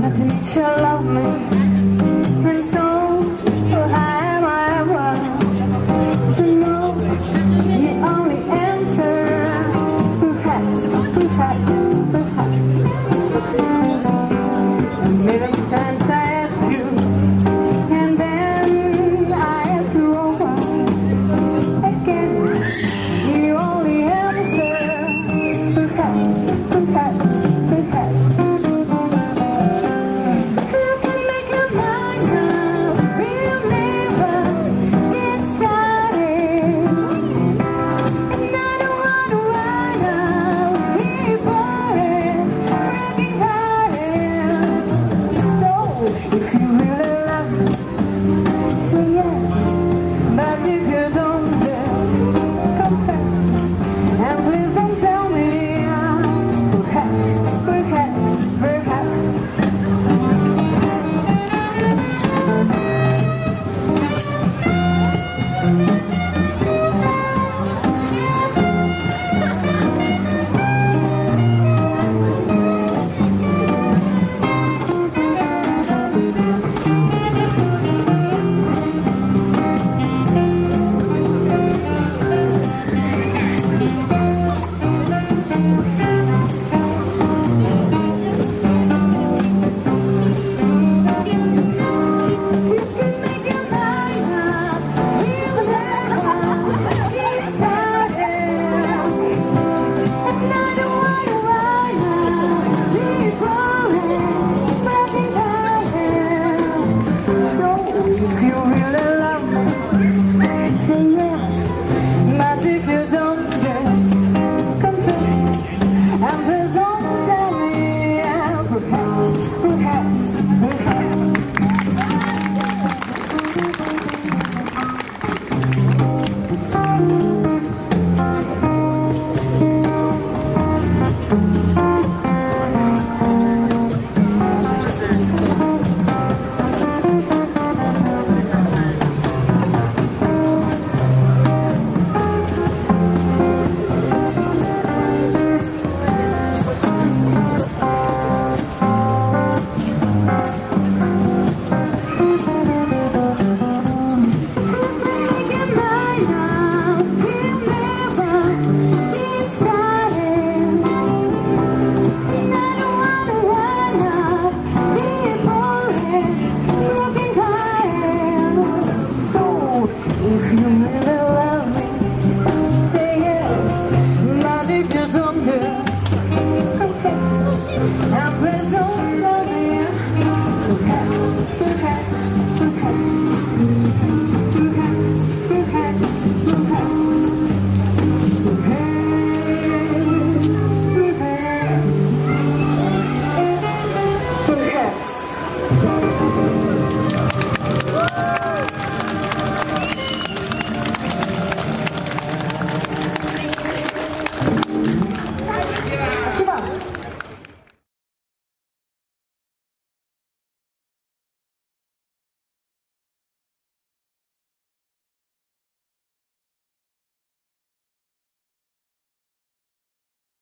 Not to meet you love me 在 perhaps